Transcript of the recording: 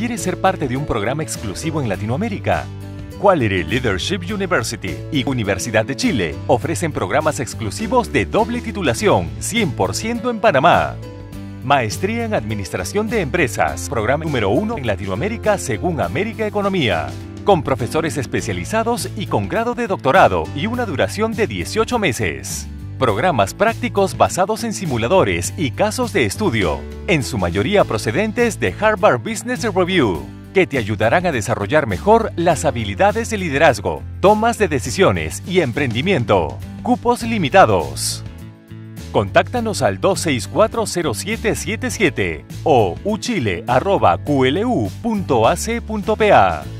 ¿Quieres ser parte de un programa exclusivo en Latinoamérica? Quality Leadership University y Universidad de Chile ofrecen programas exclusivos de doble titulación 100% en Panamá. Maestría en Administración de Empresas, programa número uno en Latinoamérica según América Economía, con profesores especializados y con grado de doctorado y una duración de 18 meses. Programas prácticos basados en simuladores y casos de estudio, en su mayoría procedentes de Harvard Business Review, que te ayudarán a desarrollar mejor las habilidades de liderazgo, tomas de decisiones y emprendimiento. Cupos limitados. Contáctanos al 2640777 o uchile.qlu.ac.pa.